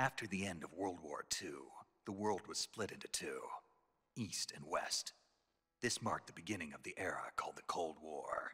After the end of World War II, the world was split into two East and West. This marked the beginning of the era called the Cold War.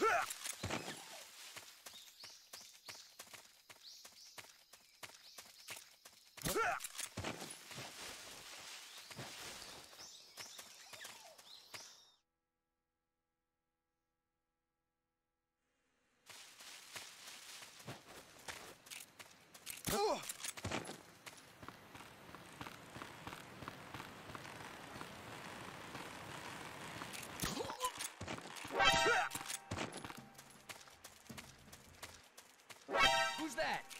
nok. Huh! That?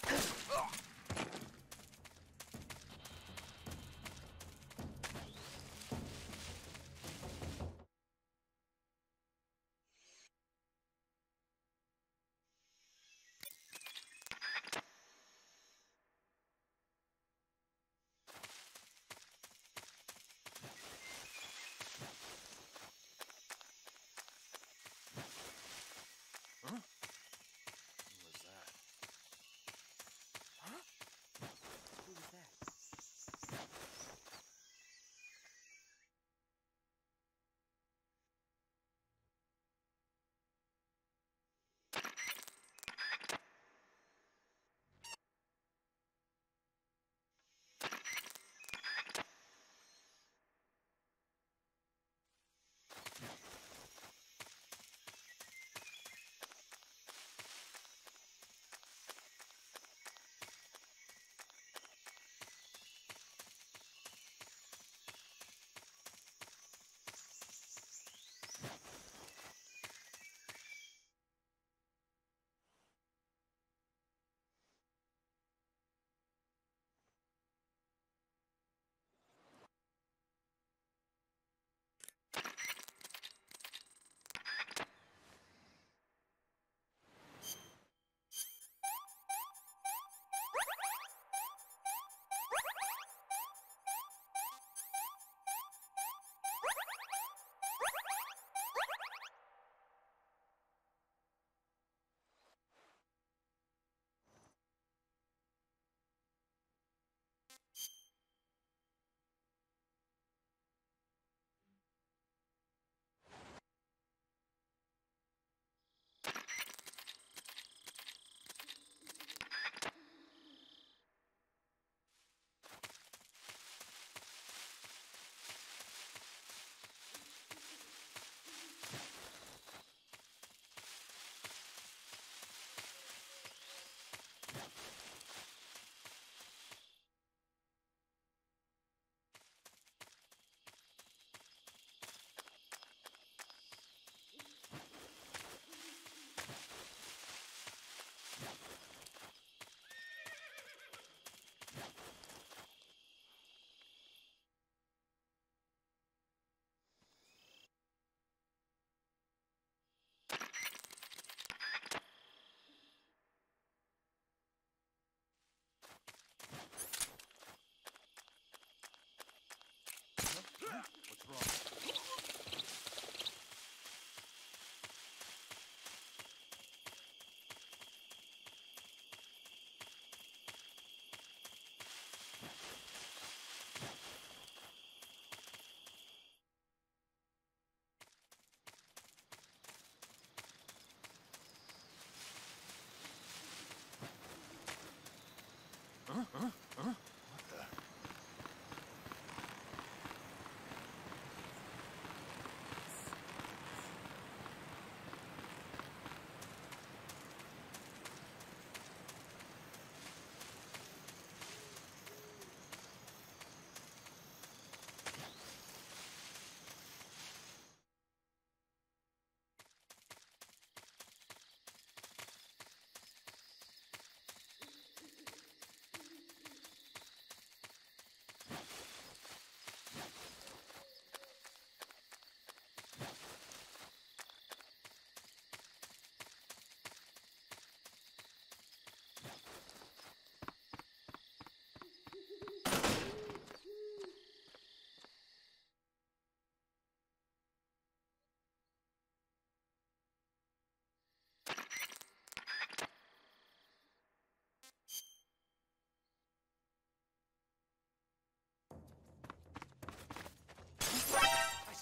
I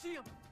see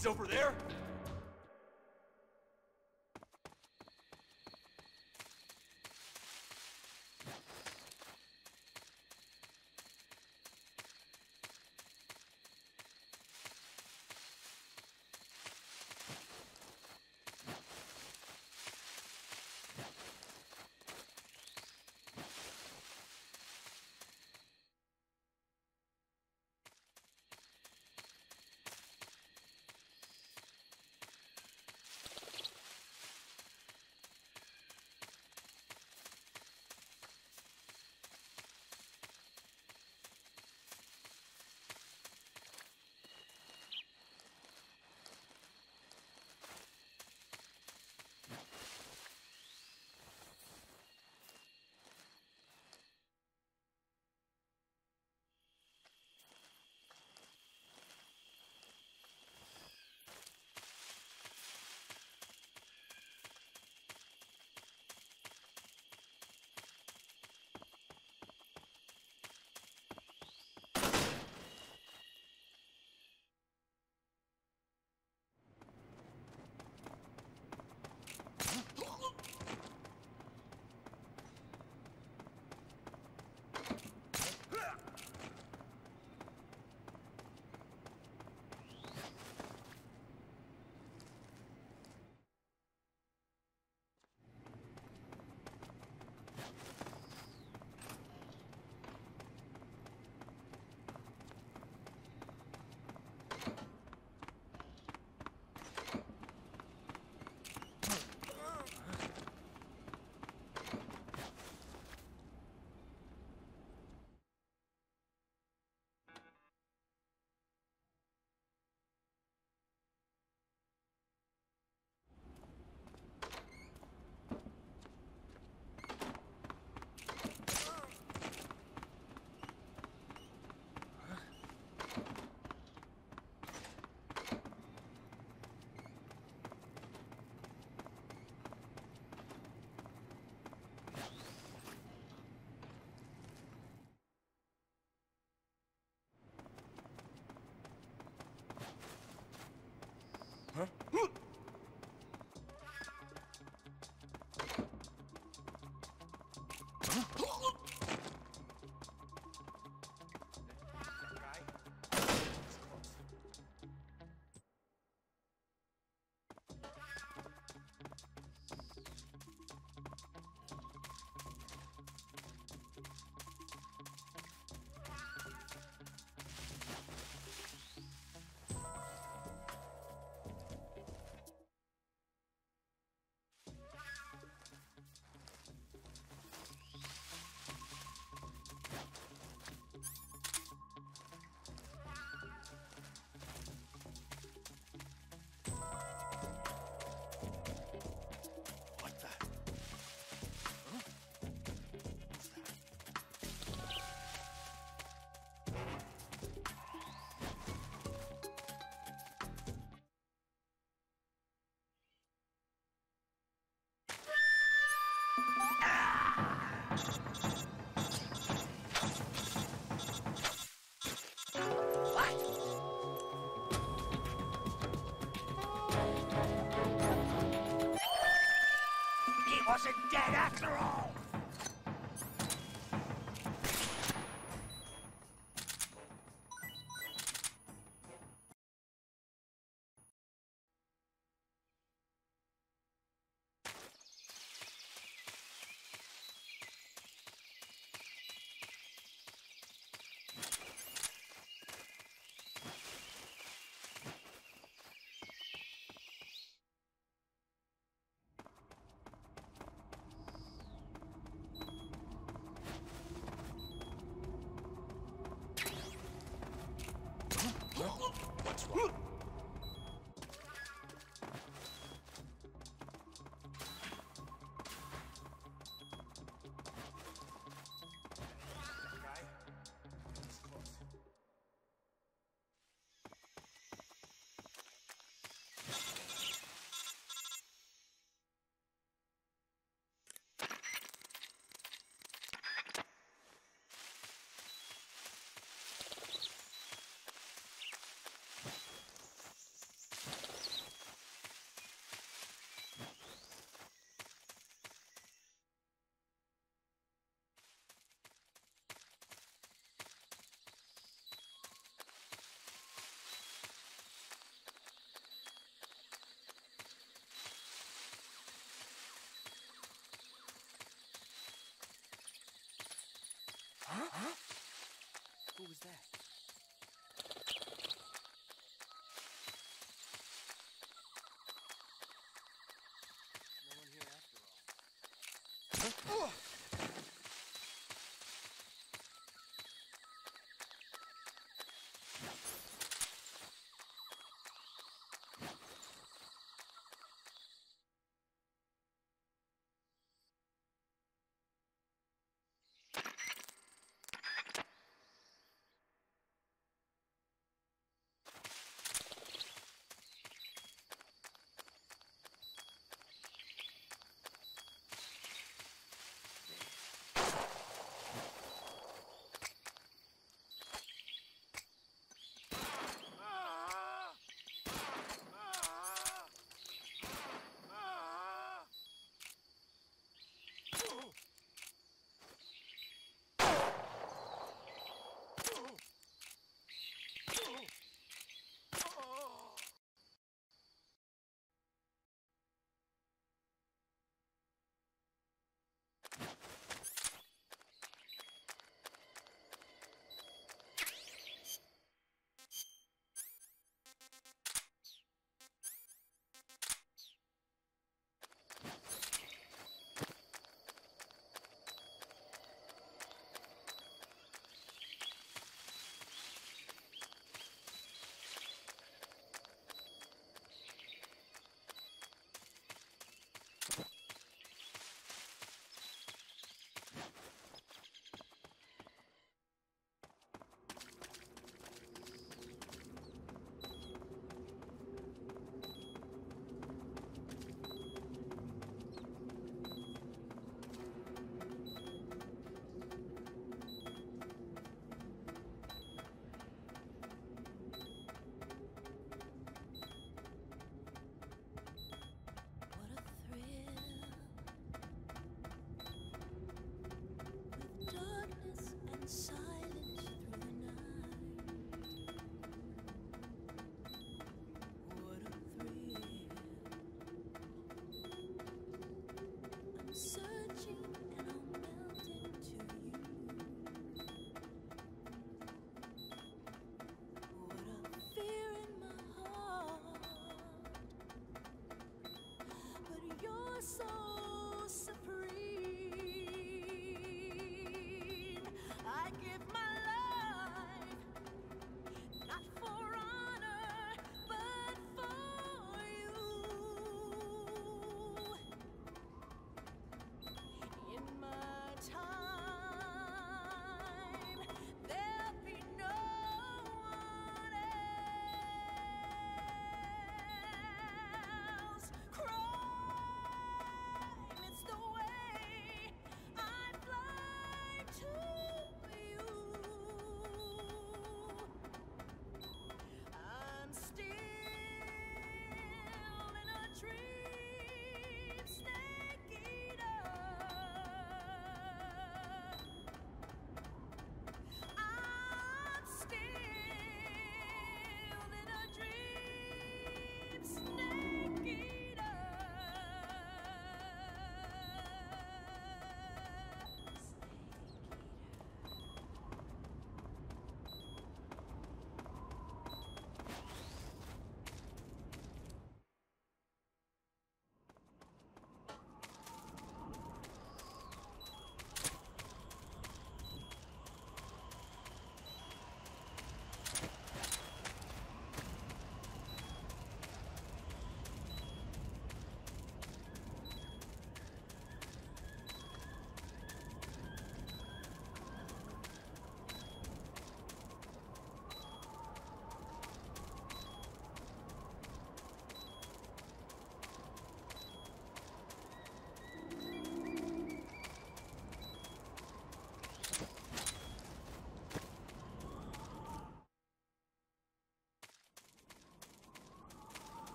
He's over there? Wasn't dead after all! Who was that? No one here after all.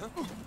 What's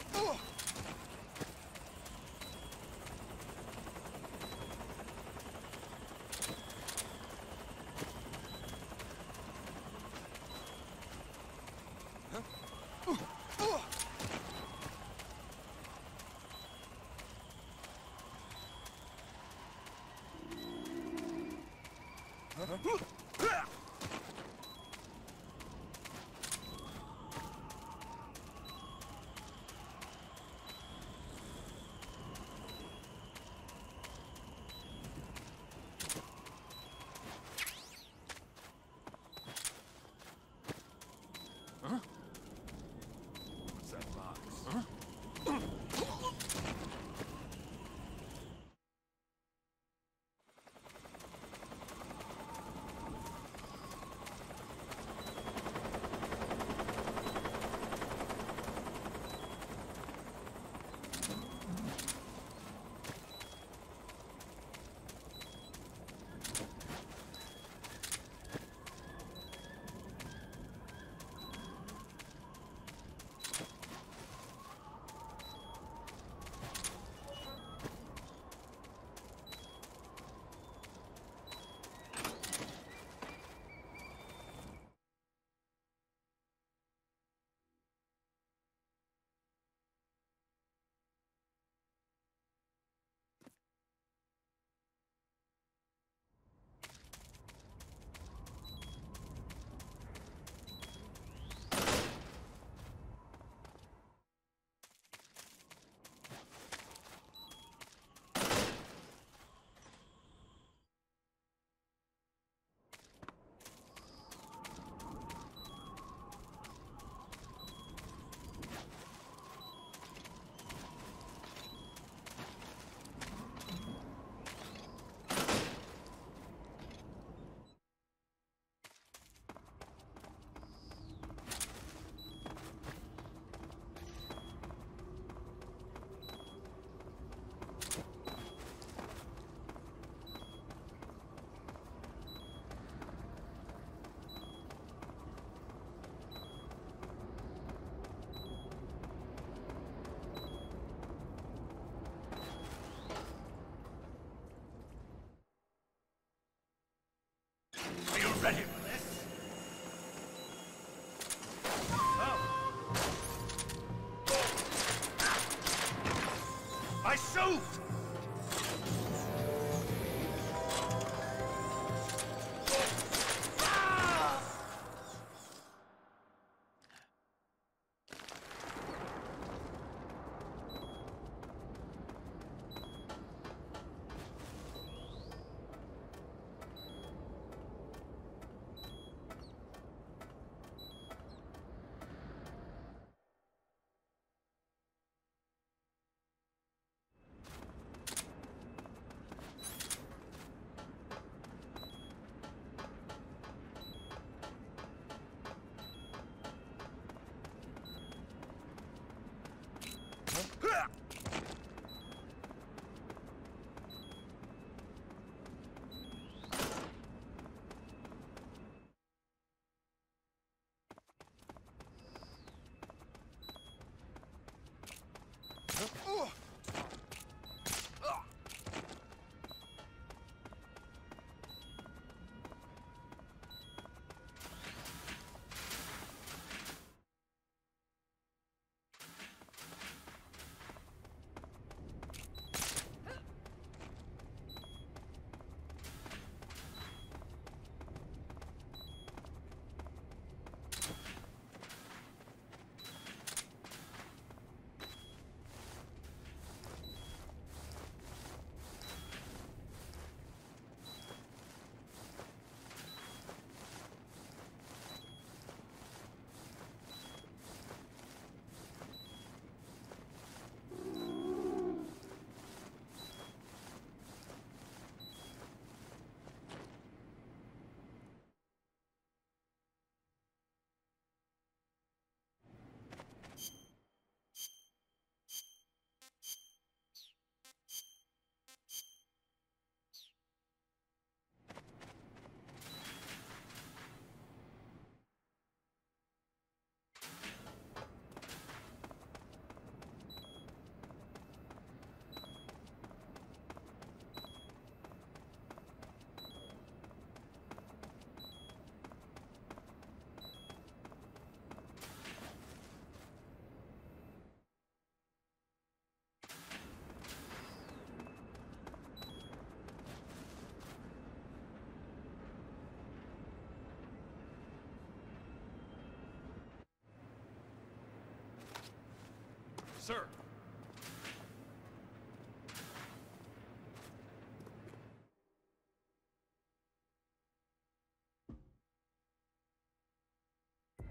Sir!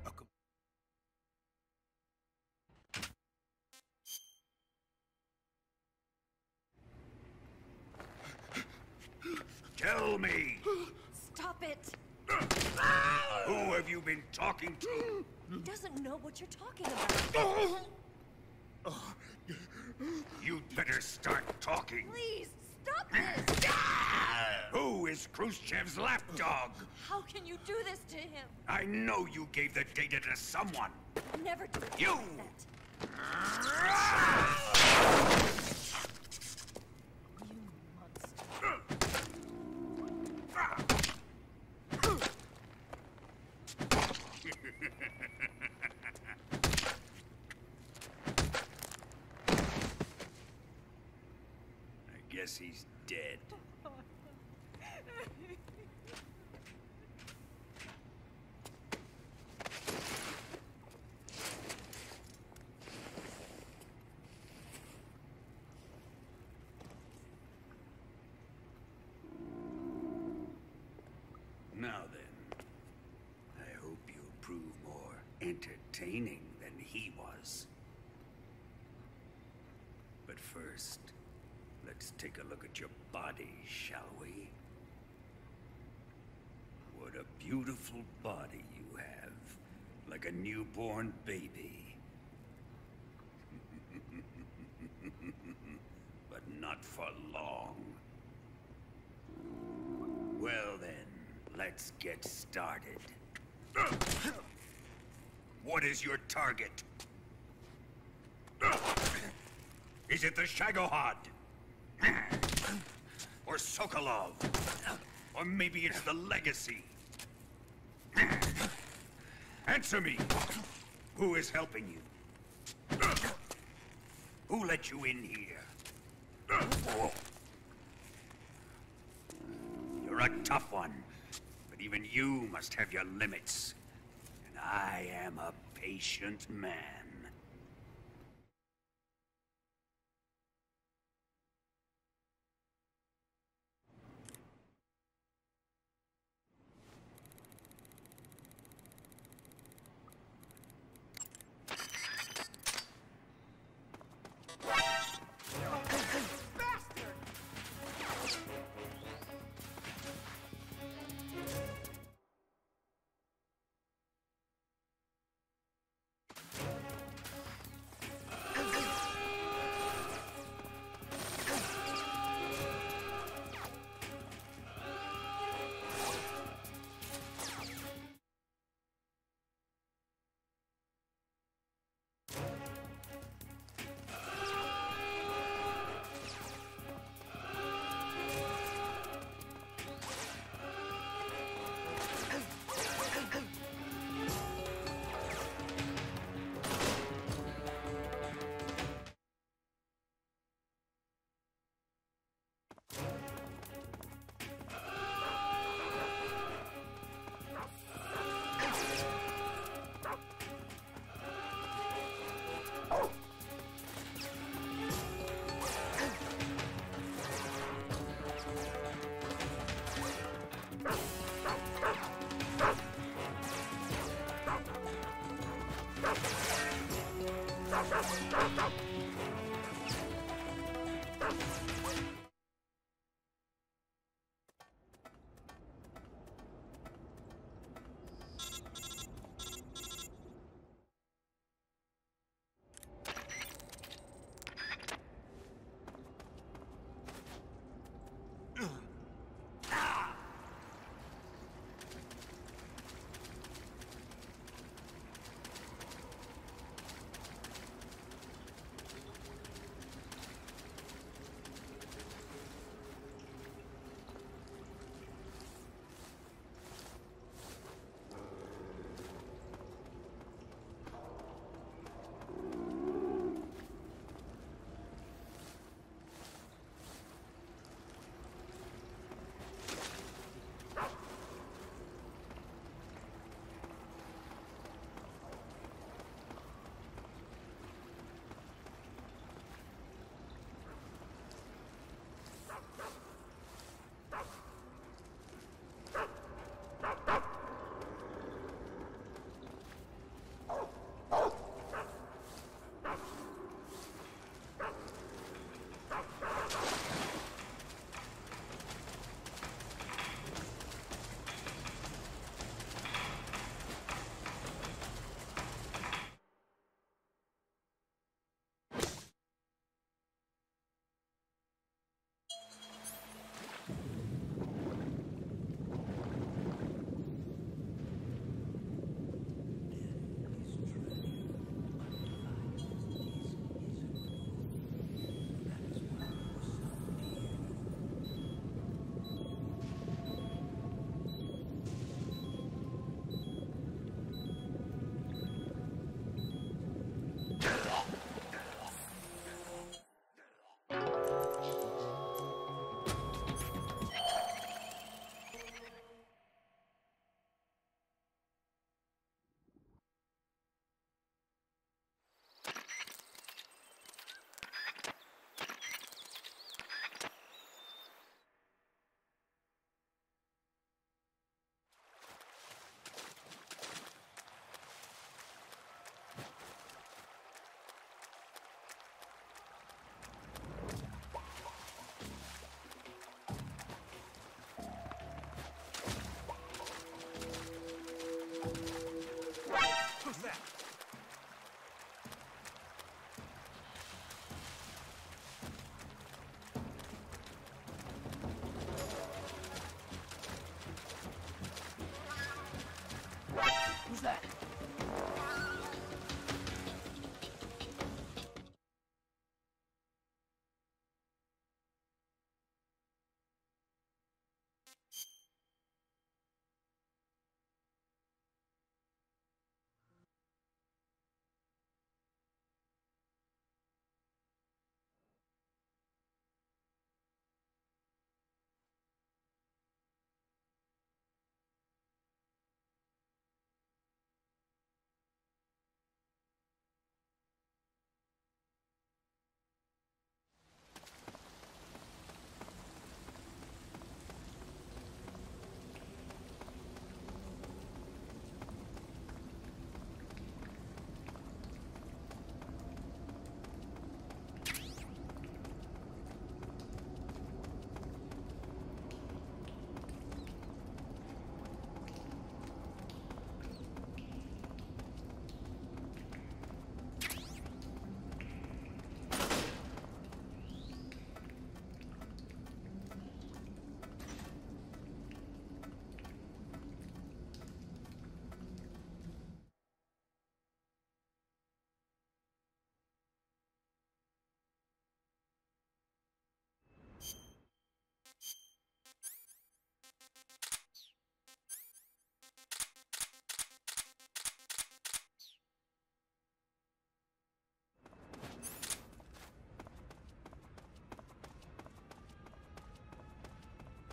Welcome. Tell me! Stop it! Who have you been talking to? He doesn't know what you're talking about. Oh! You'd better start talking. Please, stop this! Who is Khrushchev's lapdog? How can you do this to him? I know you gave the data to someone. Never do You! that. You monster. I guess he's dead. Now then, I hope you'll prove more entertaining than he was. But first, let's take a look at your body, shall we? What a beautiful body you have, like a newborn baby. but not for long. Well then, let's get started. What is your target? Is it the Shagohod? Or Sokolov? Or maybe it's the Legacy? Answer me! Who is helping you? Who let you in here? You're a tough one, but even you must have your limits. And I am a patient man.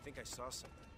Think I saw something.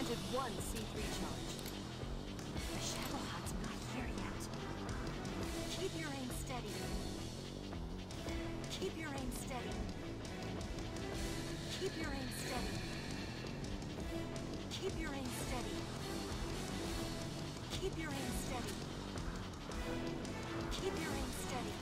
Planted one C3 charge. The Shagohod's not here yet. Keep your aim steady. Keep your aim steady. Keep your aim steady. Keep your aim steady. Keep your aim steady. Keep your aim steady.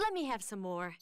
Let me have some more.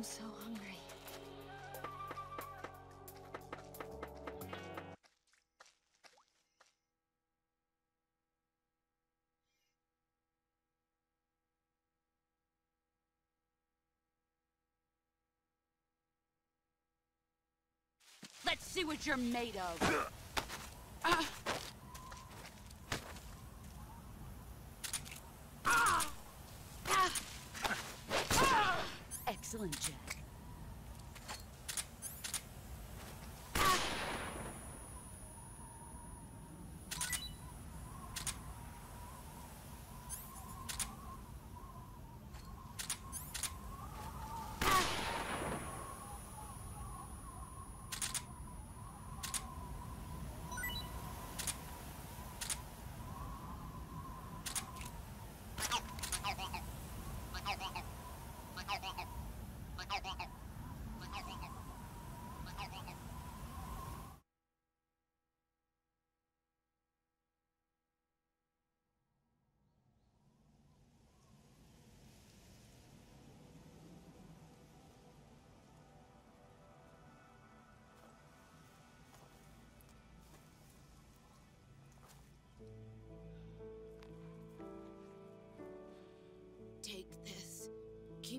I'm so hungry. Let's see what you're made of. Ah.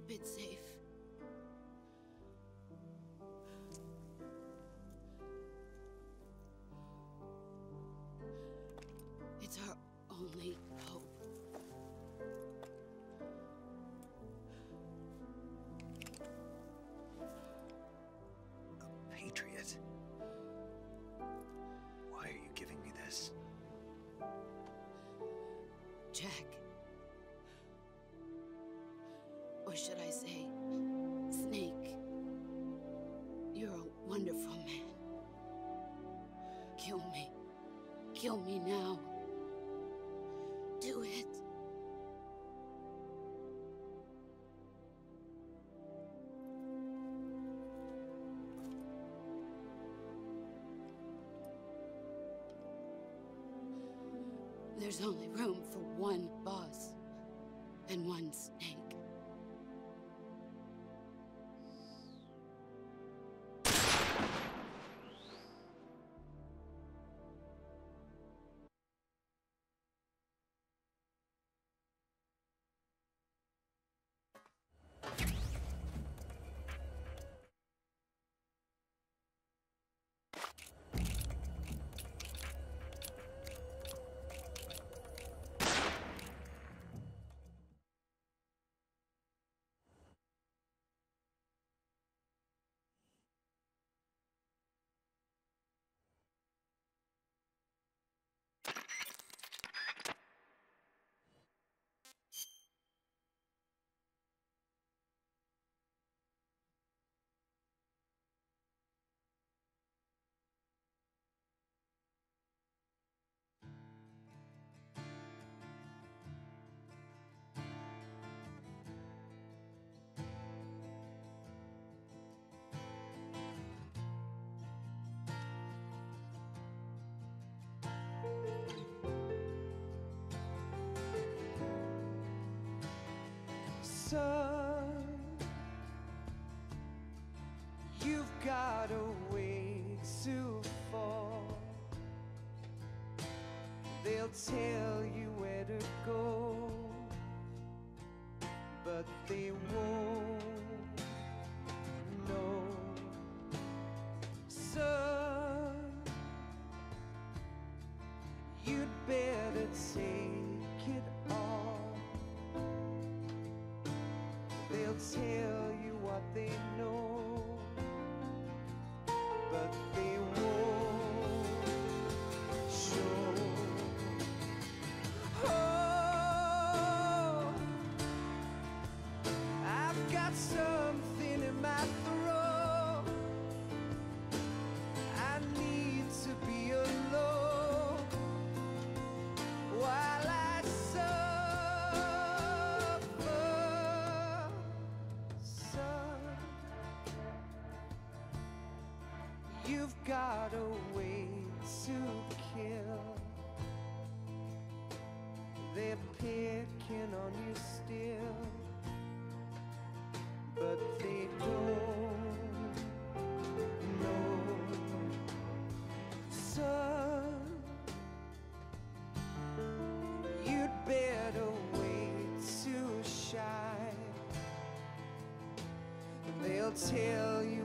keep it safe. It's our only hope. A patriot? Why are you giving me this? Jack. Or should I say, Snake. You're a wonderful man. Kill me. Kill me now. Do it. There's only room You've got a ways to fall. They'll tell you where to go, but they won't got a way to kill. They're picking on you still, but they don't know. Son, you'd better wait to shine. They'll tell you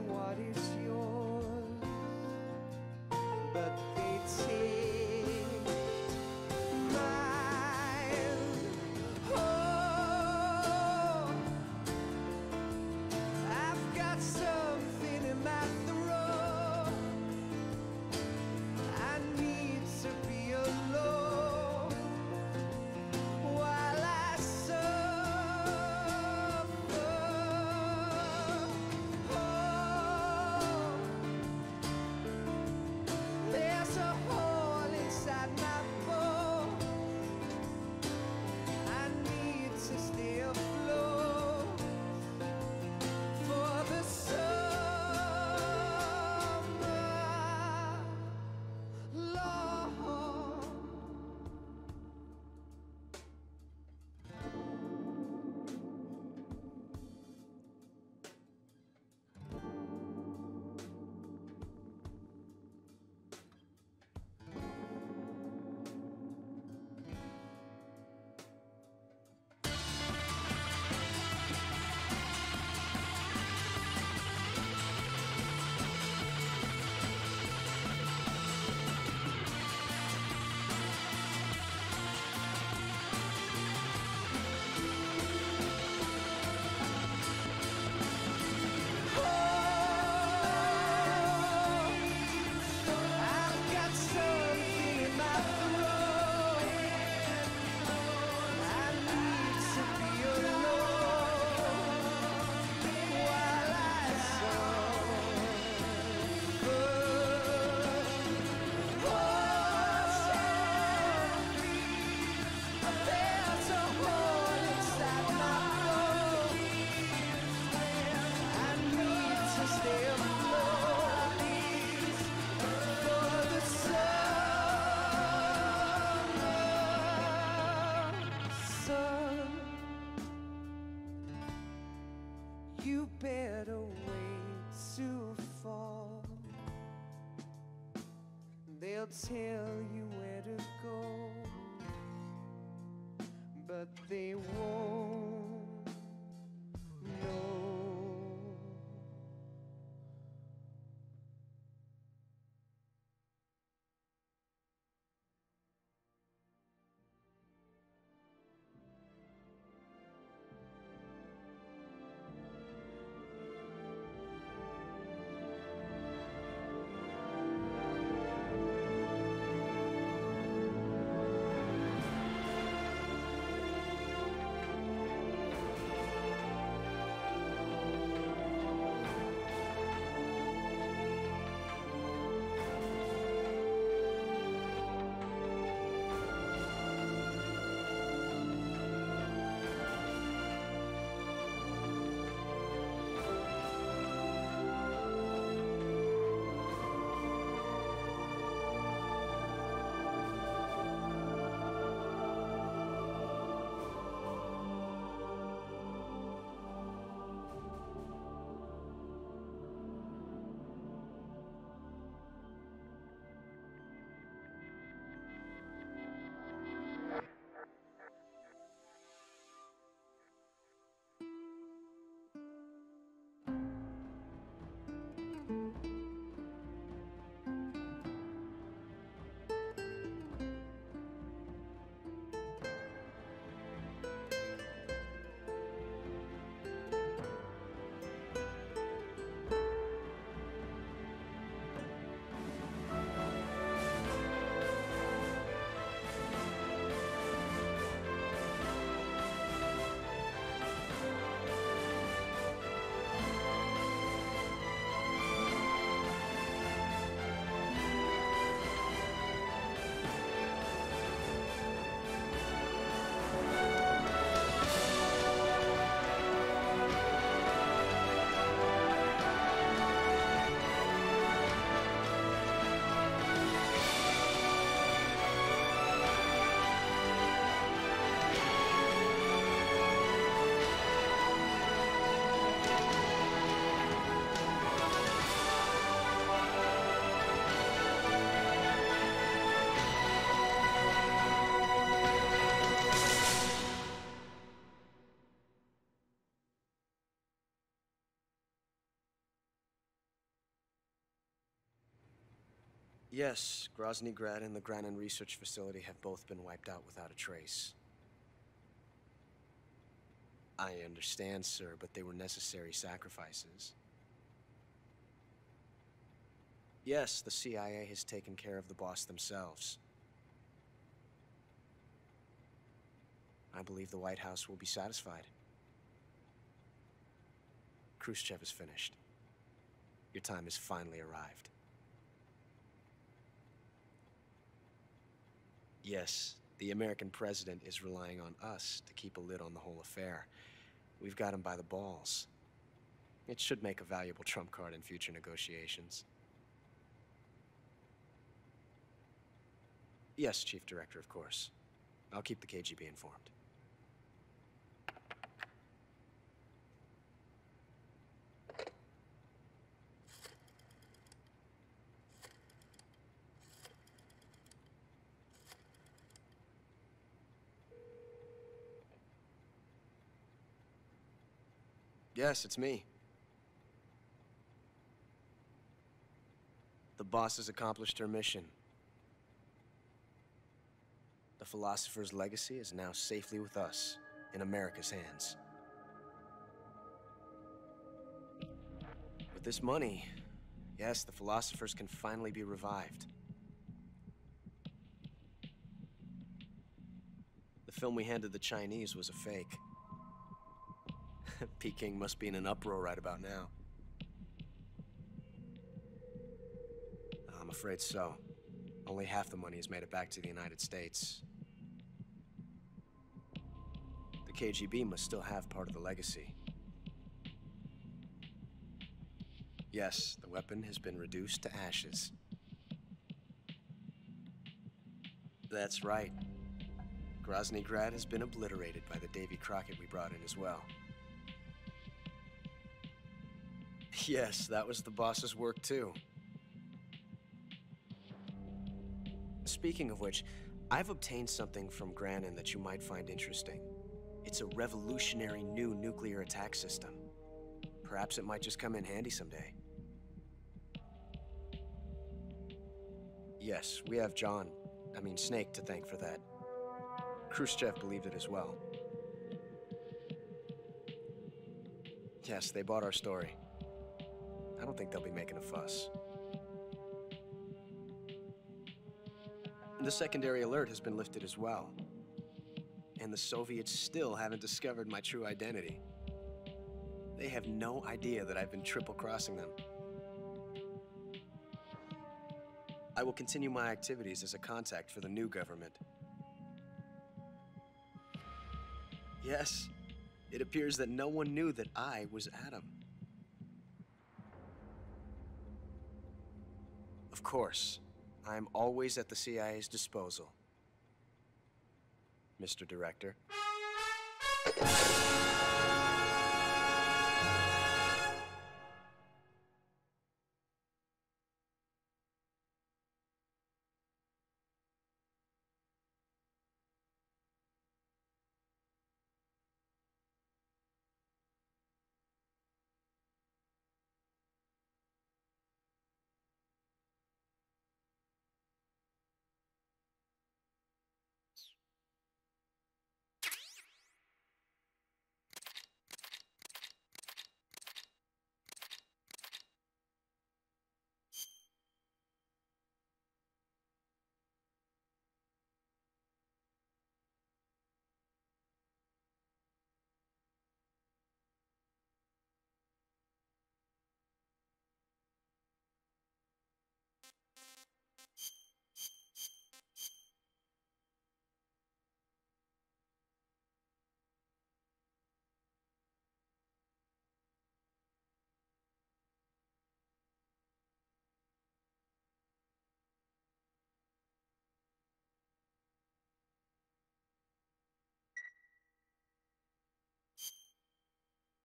Yes, Grozny Grad and the Granin Research Facility have both been wiped out without a trace. I understand, sir, but they were necessary sacrifices. Yes, the CIA has taken care of the boss themselves. I believe the White House will be satisfied. Khrushchev is finished. Your time has finally arrived. Yes, the American president is relying on us to keep a lid on the whole affair. We've got him by the balls. It should make a valuable trump card in future negotiations. Yes, Chief Director, of course. I'll keep the KGB informed. Yes, it's me. The boss has accomplished her mission. The philosopher's legacy is now safely with us, in America's hands. With this money, yes, the philosophers can finally be revived. The film we handed the Chinese was a fake. Peking must be in an uproar right about now. I'm afraid so. Only half the money has made it back to the United States. The KGB must still have part of the legacy. Yes, the weapon has been reduced to ashes. That's right. Grozny Grad has been obliterated by the Davy Crockett we brought in as well. Yes, that was the boss's work too. Speaking of which, I've obtained something from Granin that you might find interesting. It's a revolutionary new nuclear attack system. Perhaps it might just come in handy someday. Yes, we have John, I mean Snake, to thank for that. Khrushchev believed it as well. Yes, they bought our story. I don't think they'll be making a fuss. The secondary alert has been lifted as well. And the Soviets still haven't discovered my true identity. They have no idea that I've been triple crossing them. I will continue my activities as a contact for the new government. Yes, it appears that no one knew that I was Adam. Of course, I'm always at the CIA's disposal. Mr. Director.